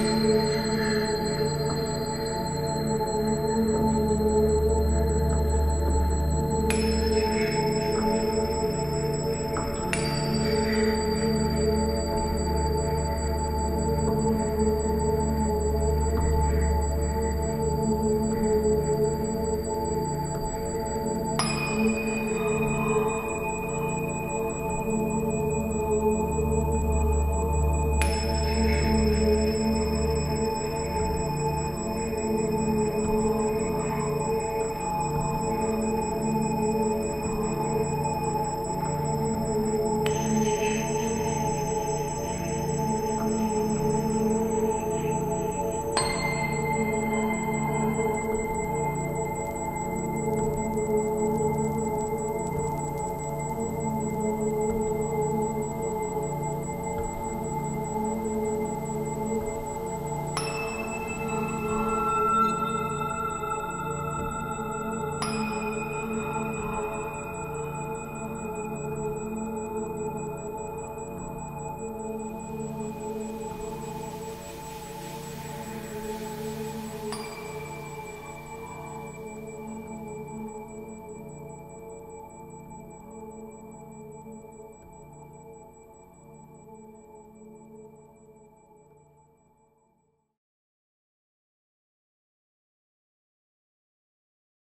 Música